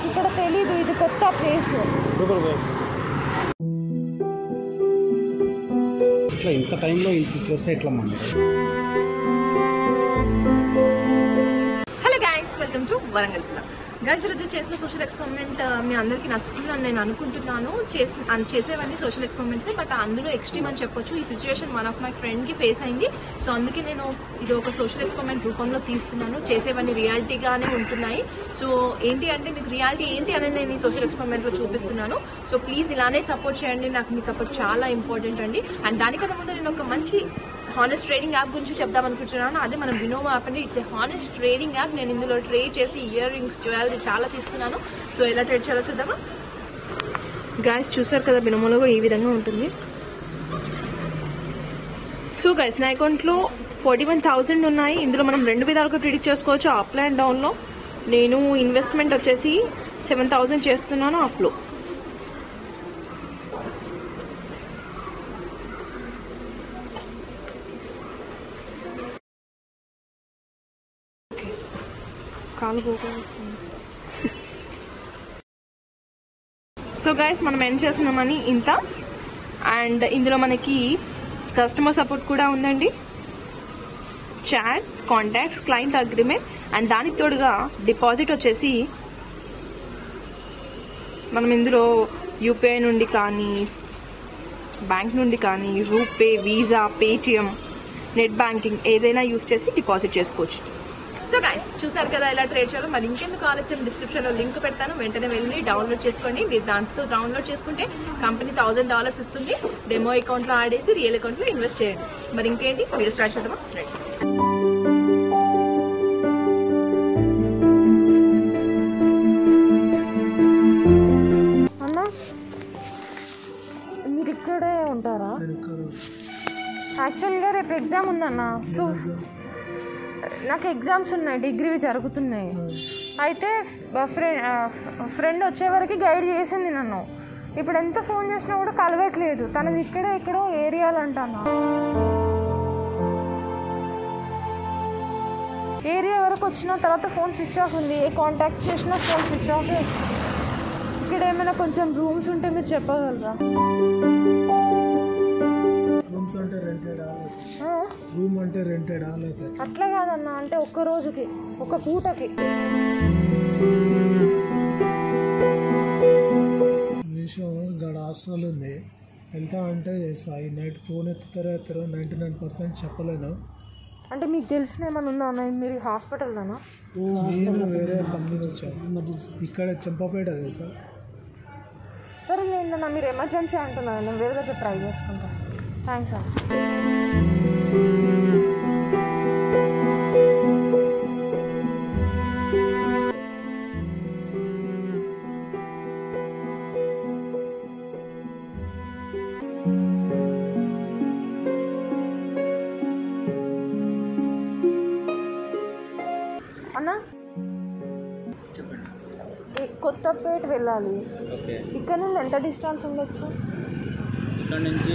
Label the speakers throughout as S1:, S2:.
S1: నాకు ఇక్కడ తెలీదు ఇది కొత్త ప్లేస్
S2: ఇట్లా ఇంత టైంలో ఇట్లా వస్తే ఎట్లా మనం?
S1: Hello guys welcome to Warangal guys ఈరోజు చేసిన సోషల్ ఎక్స్పెరిమెంట్ uh, మీ అందరికీ నచ్చుతుందని నేను అనుకుంటున్నాను. చేసేవన్నీ సోషల్ ఎక్స్పెరిమెంట్స్ బట్ అందులో ఎక్స్ట్రీమ్ అని చెప్పొచ్చు. ఈ సిచ్యువేషన్ వన్ ఆఫ్ మై ఫ్రెండ్కి ఫేస్ అయింది. సో అందుకే నేను ఇది ఒక సోషల్ ఎక్స్పెరిమెంట్ రూపంలో తీస్తున్నాను. చేసేవన్నీ రియాలిటీగానే ఉంటున్నాయి. సో ఏంటి అంటే మీకు రియాలిటీ ఏంటి అనేది నేను ఈ సోషల్ ఎక్స్పెరిమెంట్లో చూపిస్తున్నాను. సో ప్లీజ్ ఇలానే సపోర్ట్ చేయండి. నాకు మీ సపోర్ట్ చాలా ఇంపార్టెంట్ అండి. అండ్ దానికన్నా ముందు నేను ఒక మంచి హానెస్ట్ ట్రేడింగ్ యాప్ గురించి చెప్దాం అనుకుంటున్నాను. అదే మన వినోవా యాప్ అండి. It's a honest trading app. నేను ఇందులో ట్రేడ్ చేసి ఇయర్ రింగ్స్ జ్యువెలరీ చాలా తీసుకున్నాను సో ఎలా ట్రేడ్ చేయాలో చూద్దామా? గాయస్ చూసారు కదా బినోమోలో ఈ విధంగా ఉంటుంది. సో గైస్ నా అకౌంట్లో ఫార్టీ వన్ థౌసండ్ ఉన్నాయి. ఇందులో మనం రెండు విధాలుగా ప్రిడిక్ట్ చేసుకోవచ్చు. అప్ అండ్ డౌన్లో నేను ఇన్వెస్ట్మెంట్ వచ్చేసి సెవెన్ థౌసండ్ చేస్తున్నాను అప్లో నాలుగు సో గైస్ మనం ఏం చేస్తున్నామని ఇంత. అండ్ ఇందులో మనకి కస్టమర్ సపోర్ట్ కూడా ఉందండి. Chat contacts client agreement and దానికి తోడుగా డిపాజిట్ వచ్చేసి మనం ఇందులో యూపీఐ నుండి కానీ బ్యాంక్ నుండి కానీ RuPay Visa Paytm net banking ఏదైనా యూస్ చేసి డిపాజిట్ చేసుకోవచ్చు. సో గైస్ చూసారు కదా ఎలా ట్రేడ్ చేయాలో? మరి ఇంకెందుకు ఆలస్యం? డిస్క్రిప్షన్లో లింక్ పెడతాను. వెంటనే వెళ్ళి డౌన్లోడ్ చేసుకోండి. మీరు దాంతో డౌన్లోడ్ చేసుకుంటే కంపెనీ థౌసండ్ డాలర్స్ ఇస్తుంది. డెమో అకౌంట్లో ఆడేసి రియల్ అకౌంట్లో ఇన్వెస్ట్ చేయండి. మరి ఇంకేంటి? వీడియో స్టార్ట్ చేద్దామా? మీరు ఇక్కడే ఉంటారా? యాక్చువల్గా రేపు ఎగ్జామ్ ఉందన్న. సో నాకు ఎగ్జామ్స్ ఉన్నాయి డిగ్రీవి జరుగుతున్నాయి. అయితే ఫ్రెండ్ ఫ్రెండ్ వచ్చేవరకు గైడ్ చేసింది నన్ను. ఇప్పుడు ఎంత ఫోన్ చేసినా కూడా కలవట్లేదు. తనది ఇక్కడే ఎక్కడో ఏరియాలు అంటాను ఏరియా వరకు వచ్చిన తర్వాత ఫోన్ స్విచ్ ఆఫ్ ఉంది. ఏ కాంటాక్ట్ చేసినా ఫోన్ స్విచ్ ఆఫ్ ఇక్కడ ఏమైనా కొంచెం రూమ్స్ ఉంటే మీరు చెప్పగలరా?
S2: రూమ్స్ అంటే రెంటెడ్? రూమ్ అంటే రెంటెడ్ అవుతాయి
S1: అట్లా కాదన్నా అంటే ఒక్క రోజుకి ఒక పూటకి.
S2: విషయం గడ హాస్టల్ ఉంది. వెళ్తా అంటే చేస్తా ఈ నైట్ ఫోన్ ఎత్తుతారో ఎత్తారో నైంటీ నైన్ పర్సెంట్ చెప్పలేను.
S1: అంటే మీకు తెలిసిన ఏమైనా ఉందా అన్న? మీరు హాస్పిటల్లోనా
S2: నేను వేరే పని మీద వచ్చాను. ఇక్కడ చెంపపేట తెలుసా?
S1: సరే లేదన్నా మీరు ఎమర్జెన్సీ అంటున్నారు నేను వేరే దగ్గర ట్రై చేసుకుంటాను థ్యాంక్స్ అన్న? అన్నా కొత్తపేట వెళ్ళాలి. ఇక్కడ నుండి ఎంత డిస్టెన్స్ ఉండొచ్చు?
S3: ఇక్కడ నుంచి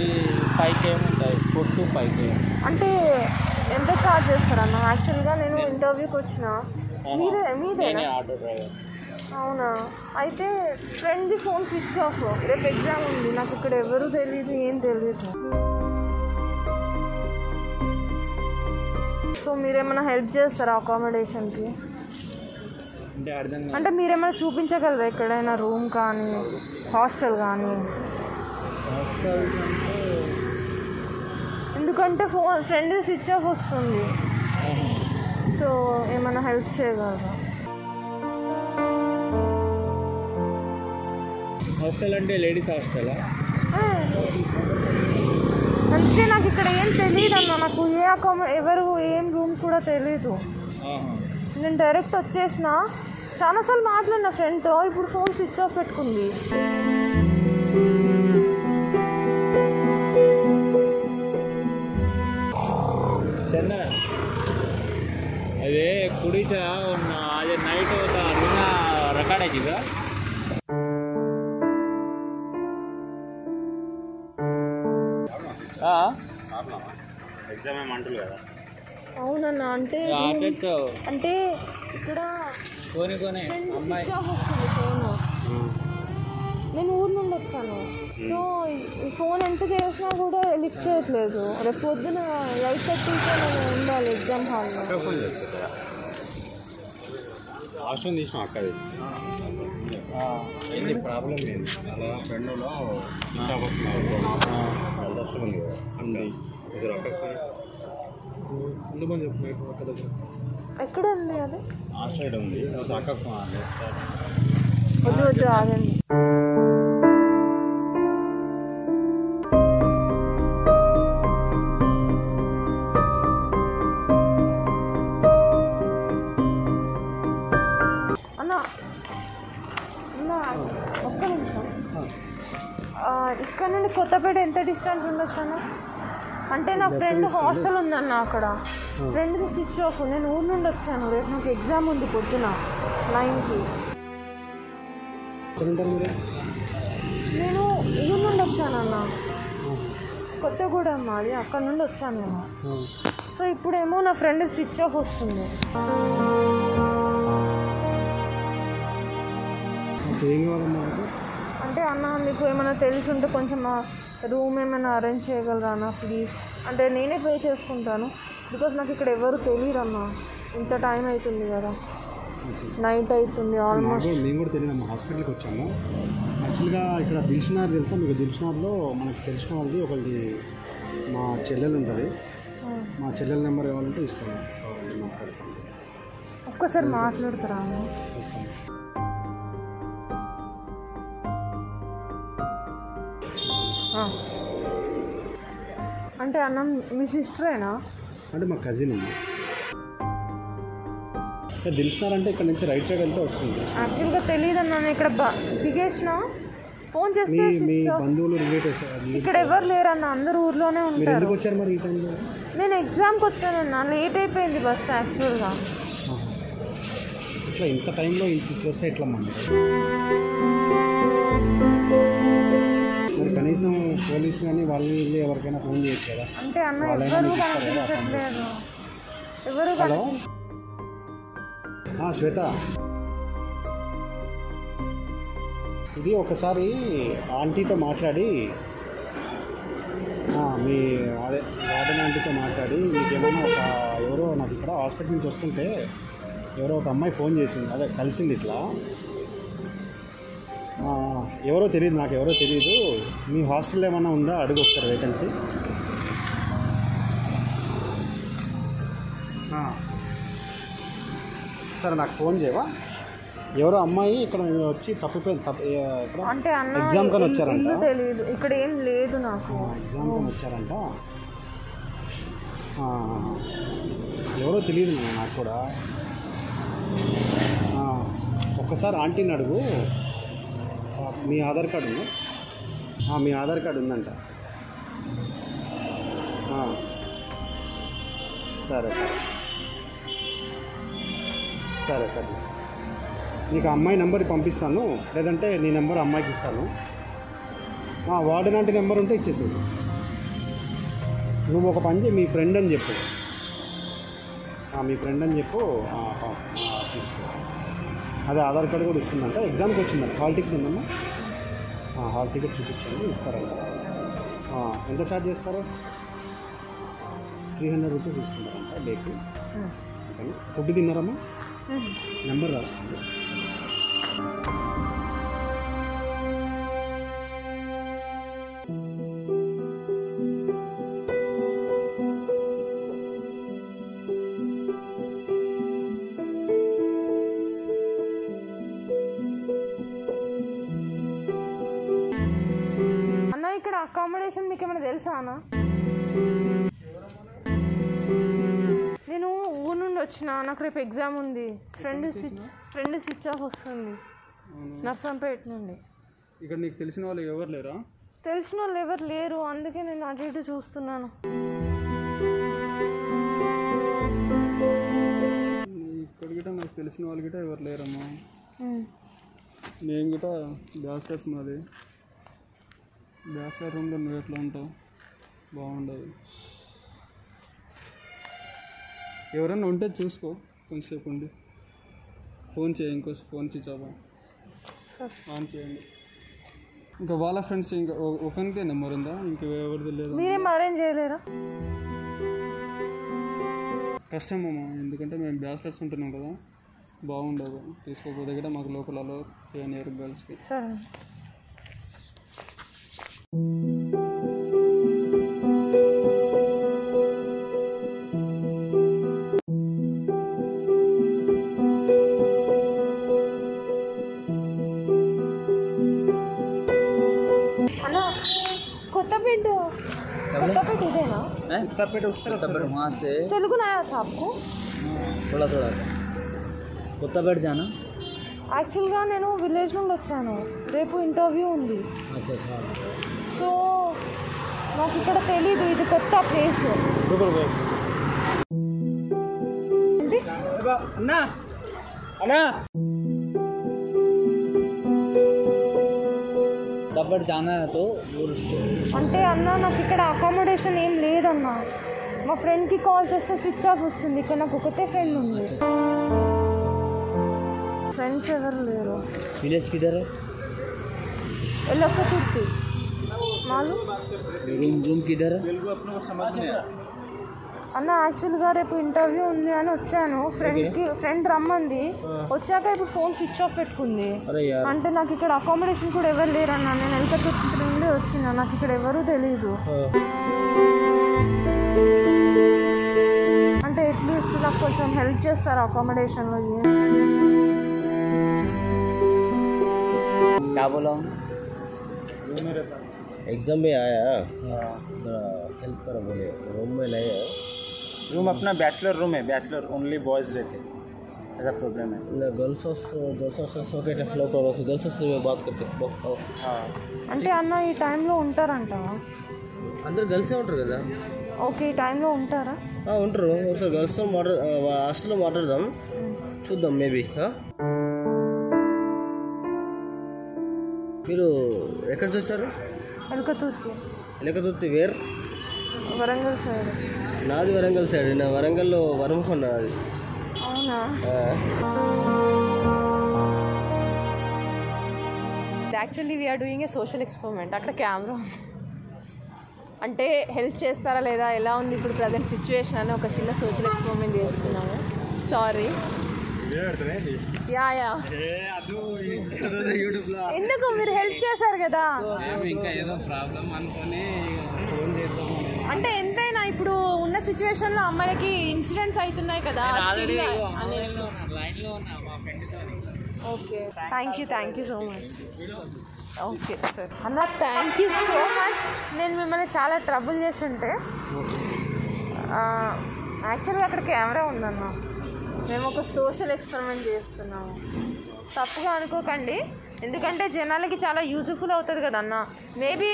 S3: ఫైవ్ కేఎం ఉంటాయి? ఫోర్ టు ఫైవ్ కేఎం
S1: అంటే ఎంత ఛార్జ్ చేస్తారన్న? యాక్చువల్గా నేను ఇంటర్వ్యూకి వచ్చిన. మీరే
S3: నేనే ఆటో డ్రైవర్
S1: అవునా? అయితే ఫ్రెండ్ది ఫోన్ స్విచ్ ఆఫ్ రేపు ఎగ్జామ్ ఉంది. నాకు ఇక్కడ ఎవరు తెలియదు ఏం తెలియదు సో మీరేమైనా హెల్ప్ చేస్తారా అకామిడేషన్కి
S3: అంటే
S1: మీరేమైనా చూపించగలరా ఎక్కడైనా రూమ్ కానీ హాస్టల్ కానీ? ఎందుకంటే ఫోన్ ఫ్రెండ్ స్విచ్ ఆఫ్ వస్తుంది. సో ఏమైనా హెల్ప్ చేయగలరా?
S3: హాస్టల్ అంటే లేడీస్ హాస్టలా?
S1: అంటే నాకు ఇక్కడ ఏం తెలియదు అన్న నాకు ఏ అకామ ఎవరు ఏం రూమ్ కూడా తెలీదు. నేను డైరెక్ట్ వచ్చేసిన. చాలాసార్లు మాట్లాడిన ఫ్రెండ్తో ఇప్పుడు ఫోన్ స్విచ్ ఆఫ్ పెట్టుకుంది.
S3: అదే కుడిత ఉన్న అదే నైట్ ఒక నిన్న రికార్డ్ అయ్యిందా
S4: ఎగ్జామ్ ఏమంటారు కదా
S1: అవునన్నా అంటే అంటే ఇక్కడ
S3: కొని కొని అమ్మాయి
S1: ఫోన్ నేను ఊరు నుండి వచ్చాను. సో ఈ ఫోన్ ఎంత చేసినా కూడా లిఫ్ట్ చేయట్లేదు. రేపు పొద్దున ఎయిట్ థర్టీకే నేను ఉండాలి ఎగ్జామ్ హాల్లో.
S4: అవసరం తీసిన అక్కది ఏంటి ప్రాబ్లం ఏంది? అలా ఫ్రెండ్లో అవసరం ఉంది ఉంది. ఒకసారి అక్కడికి
S2: చెప్పు అక్క దగ్గర.
S1: ఎక్కడ ఉంది అది?
S4: ఆ సైడ్ ఉంది. అక్కకు
S1: వద్దు వద్దు ఆగండి. ఇక్కడ నుండి కొత్తపేట ఎంత డిస్టెన్స్ ఉండొచ్చు అన్న? అంటే నా ఫ్రెండ్ హాస్టల్ ఉందన్న అక్కడ. ఫ్రెండ్కి స్విచ్ ఆఫ్ నేను ఊరు నుండి వచ్చాను. రేపు నాకు ఎగ్జామ్ ఉంది పొద్దున. నైన్కి నేను ఊరు నుండి వచ్చానన్న కొత్తగూడెం మాది. అక్కడ నుండి వచ్చాను నేను. సో ఇప్పుడేమో నా ఫ్రెండ్ స్విచ్ ఆఫ్ వస్తుంది.
S2: ఏం కావాలమ్మా
S1: అంటే అన్న మీకు ఏమైనా తెలిసి ఉంటే కొంచెం రూమ్ ఏమైనా అరేంజ్ చేయగలరా అన్న ప్లీజ్ అంటే నేనే పే చేసుకుంటాను. బికాస్ నాకు ఇక్కడ ఎవరు తెలియదు అన్న ఇంత టైం అవుతుంది కదా. నైట్ అవుతుంది ఆల్మోస్ట్
S5: మేము కూడా తెలియదు అమ్మ హాస్పిటల్కి వచ్చాము యాక్చువల్గా ఇక్కడ దిల్షునార్ తెలుసా మీకు? దిల్షునార్లో మనకు తెలిసిన వాళ్ళది ఒకరిది మా చెల్లెలు ఉంటుంది. మా చెల్లెల నెంబర్ కావాలంటే ఇస్తాను.
S1: ఒక్కసారి మాట్లాడతారా అంటే అన్న మీ సిస్టరేనా?
S5: అంటే మా కజిన్ దిల్షునార్ అంటే ఇక్కడ నుంచి రైట్ సైడ్ వెళ్తే వస్తుంది.
S1: యాక్చువల్గా తెలియదు అన్న నేను ఇక్కడ దిగేసిన ఫోన్ చేస్తే
S5: మీ. బంధువులు రిలేటివ్స్
S1: ఇక్కడ ఎవరు లేరన్న? అందరూ ఊర్లోనే ఉంటారు.
S5: ఎందుకు వచ్చారు మరి ఈ టైంలో
S1: నేను ఎగ్జామ్కి వచ్చానన్న లేట్ అయిపోయింది బస్ యాక్చువల్గా.
S5: ఇట్లా ఇంత టైంలో ఇట్లా వస్తే ఎట్లా అమ్మ కనీసం పోలీస్ కానీ వాళ్ళు వీళ్ళు ఎవరికైనా ఫోన్ చేయొచ్చు కదా.
S1: అంటే అన్న
S5: వాళ్ళైనా
S1: ఎవరు
S5: మీకు ఇస్తారా?
S1: కనిపించట్లేదు. ఎవరు
S5: హలో? శ్వేత. ఇది ఒకసారి ఆంటీతో మాట్లాడి మీ అదే వార్డెన్ ఆంటీతో మాట్లాడి మీకు ఏమైనా ఒక ఎవరో నాకు ఇక్కడ హాస్పిటల్ నుంచి వస్తుంటే ఎవరో ఒక అమ్మాయి ఫోన్ చేసింది. అదే కలిసింది ఇట్లా. ఎవరో తెలియదు నాకు ఎవరో తెలియదు మీ హాస్టల్ ఏమైనా ఉందా? అడుగు ఒకసారి వేకెన్సీ సరే నాకు ఫోన్ చేయవా? ఎవరో అమ్మాయి ఇక్కడ వచ్చి తప్పిపోయింది తప్ప
S1: అంటే
S5: ఎగ్జామ్ కని వచ్చారంట.
S1: తెలియదు ఇక్కడ ఏం లేదు నాకు.
S5: ఎగ్జామ్ కని వచ్చారంట. ఎవరో తెలియదు నాకు కూడా. ఒక్కసారి ఆంటీని అడుగు. మీ ఆధార్ కార్డు ఉందా? మీ ఆధార్ కార్డు ఉందంట. సరే సరే. సరే సరే. నీకు అమ్మాయి నెంబర్ పంపిస్తాను. లేదంటే నీ నెంబర్ అమ్మాయికి ఇస్తాను. వార్డు లాంటి నెంబర్ ఉంటే ఇచ్చేసేది నువ్వు ఒక పని చేయి మీ ఫ్రెండ్ అని చెప్పు. మీ ఫ్రెండ్ అని చెప్పు. తీసుకో. అదే ఆధార్ కార్డు కూడా ఇస్తుందంట. ఎగ్జామ్కి వచ్చిందంట. హాల్ టికెట్ ఉందమ్మా. హాల్ టికెట్ చూపించండి. ఇస్తారంట. ఎంత ఛార్జ్ చేస్తారు? త్రీ హండ్రెడ్ రూపీస్ ఇస్తున్నారంట డేకి. ఓకేనా? ఫుడ్ తిన్నారమ్మా? నెంబర్ రాసుకోండి.
S1: నేను ఊరు నుండి వచ్చిన నాకు రేపు ఎగ్జామ్ ఉంది. Friend switch friend switch off వస్తుంది. నర్సంపేట నుండి.
S3: ఇక్కడ నీకు తెలిసిన వాళ్ళు ఎవరు లేరా?
S1: తెలిసిన వాళ్ళు ఎవరు లేరు. అందుకే నేను అటు ఇటు చూస్తున్నాను.
S3: ఇక్కడ గిట నాకు తెలిసిన వాళ్ళు గిట ఎవరు లేరమ్మా. నేను గిట బ్యాస్లర్స్ మాది. బ్యాస్లర్ రూమ్లో నువ్వు ఎట్లా ఉంటావు? బాగుండదు. ఎవరైనా ఉంటే చూసుకో కొంచెంసేపు ఉండి. ఫోన్ చేయి ఇంకో ఫోన్ స్విచ్ ఆన్ చేయండి. ఇంకా వాళ్ళ ఫ్రెండ్స్ ఇంకా ఒకరికే నెంబర్ ఉందా ఇంకా ఎవరిది లేదు.
S1: మీరేం అరేంజ్ చేయలేరా?
S3: కష్టం అమ్మ ఎందుకంటే మేము బ్యాచిలర్స్ ఉంటున్నాం కదా. బాగుండదు. తీసుకోకపోతే కూడా మాకు లోకలలో చేయనియర్ గర్ల్స్కి
S1: సరే.
S6: वहाँ से
S1: తెలుగు నాయా था आपको
S6: थोड़ा थोड़ा కొత్త బెడ్ జానా
S1: యాక్చువల్గా నేను విలేజ్ నుండి వచ్చాను రేపు ఇంటర్వ్యూ ఉంది
S6: అచ్చా అచ్చా
S1: సో నాకు ఇక్కడ తెలీదు ఇది కొత్త ప్లేస్
S3: అన్నా అన్నా
S6: జానా తో
S1: అంటే అన్న నాకు ఇక్కడ అకామిడేషన్ ఏం లేదన్న. మా ఫ్రెండ్కి కాల్ చేస్తే స్విచ్ ఆఫ్ వస్తుంది. ఇక్కడ నాకు ఒకటే ఫ్రెండ్ ఉంది. ఫ్రెండ్స్ ఎవరు లేరు.
S6: విలేజ్ కిదర్
S1: ఎల్లొక్క కుర్తి మాలు?
S6: రూమ్ రూమ్ కిదర్
S1: అన్న యాక్చువల్గా రేపు ఇంటర్వ్యూ ఉంది అని వచ్చాను ఫ్రెండ్కి ఫ్రెండ్ రమ్మంది వచ్చాక ఇప్పుడు ఫోన్ స్విచ్ ఆఫ్ పెట్టుకుంది
S6: అరే యార్
S1: అంటే నాకు ఇక్కడ అకామిడేషన్ కూడా ఎవరు లేరన్న నేను ఎల్క కుర్తి నుండి వచ్చిన నాకు ఇక్కడ ఎవరు తెలీదు అంటే అట్లీస్ట్ నాకు కొంచెం హెల్ప్ చేస్తారు అకామిడేషన్లో
S6: क्या बोला
S7: एग्जाम में आया हेल्प करो बोले रूम में नहीं है
S3: रूम अपना बैचलर रूम है बैचलर ओनली बॉयज रहते ऐसा प्रॉब्लम है
S7: ना गर्ल्स गर्ल्स सो के फ्लो करो गर्ल्स से मैं बात करते हैं
S1: అంటే అన్న ఈ టైంలో ఉంటారంట
S7: అందరు గర్ల్సే ఉంటారు కదా
S1: ఓకే ఈ టైంలో ఉంటారా
S7: ఆ, ఉంటారు ఒకసారి గర్ల్స్తో మాట్లా హాస్టల్లో మాట్లాడదాం చూద్దాం మేబీ మీరు ఎక్కడి నుంచి వచ్చారు
S1: ఎలకతూర్తి
S7: ఎలకతుర్తి వేర్
S1: వరంగల్ సైడ్
S7: నాది వరంగల్ సైడ్ నా వరంగల్లో వరంకొండ నాది
S1: అవునా. Actually we're doing a social experiment అక్కడ కెమెరా అంటే హెల్ప్ చేస్తారా లేదా? ఎలా ఉంది ఇప్పుడు ప్రజెంట్ సిచ్యువేషన్ అని ఒక చిన్న సోషల్ ఎక్స్పెరిమెంట్ చేస్తున్నాము. సారీ యా యా ఎందుకు? మీరు హెల్ప్ చేశారు కదా.
S3: ఇంకా ఏదో ప్రాబ్లం అనుకొని ఫోన్ చేద్దాం
S1: అంటే ఇప్పుడు ఉన్న సిచ్యువేషన్లో అమ్మాయిలకి ఇన్సిడెంట్స్ అవుతున్నాయి కదా okay thank you thank you so much okay sir అన్న థ్యాంక్ యూ సో మచ్ నేను మిమ్మల్ని చాలా ట్రబుల్ చేసి ఉంటే యాక్చువల్గా అక్కడ కెమెరా ఉందన్న. మేము ఒక సోషల్ ఎక్స్పెరిమెంట్ చేస్తున్నాము. తప్పుగా అనుకోకండి. ఎందుకంటే జనాలకి చాలా యూజ్ఫుల్ అవుతుంది కదన్న. మేబీ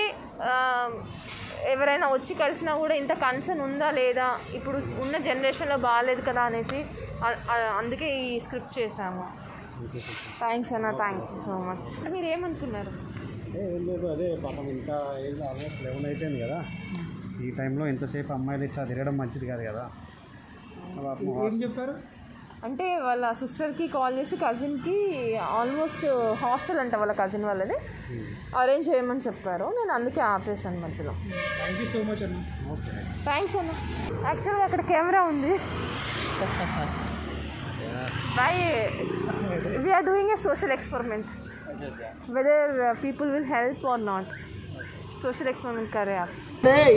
S1: ఎవరైనా వచ్చి కలిసినా కూడా ఇంత కన్సర్న్ ఉందా లేదా? ఇప్పుడు ఉన్న జనరేషన్లో బాగాలేదు కదా అనేసి అందుకే ఈ స్క్రిప్ట్ చేశాము. థ్యాంక్స్ అన్న థ్యాంక్ యూ సో మచ్ మీరు ఏమనుకున్నారు?
S5: అంటే ఏం లేదు అదే పాపం ఇంత ఏజ్ ఆల్మోస్ట్ లెవెన్ అయిపోయింది కదా. ఈ టైంలో ఎంతసేపు అమ్మాయిలు ఇట్లా తిరగడం మంచిది కాదు కదా. ఏం చెప్పారు?
S1: అంటే వాళ్ళ సిస్టర్కి కాల్ చేసి కజిన్కి ఆల్మోస్ట్ హాస్టల్ అంట వాళ్ళ కజిన్ వాళ్ళది. అరేంజ్ చేయమని చెప్పారు. నేను అందుకే ఆపేసాను మధ్యలో.
S2: థ్యాంక్ యూ సో మచ్ అన్న
S1: థ్యాంక్స్ అన్న యాక్చువల్గా అక్కడ కెమెరా ఉంది. Bye we're doing a social experiment whether people will help or not social experiment కరే.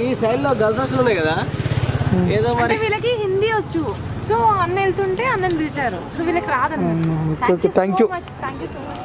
S7: ఈ సైడ్లో గర్ల్స్ హాస్టల్ ఉన్నాయి కదా? ఏదో మరి
S1: వీళ్ళకి హిందీ వచ్చు. సో అన్న వెళ్తుంటే అన్నని పిలిచారు. సో వీళ్ళకి రాదన్నమాట. Thank you thank you so much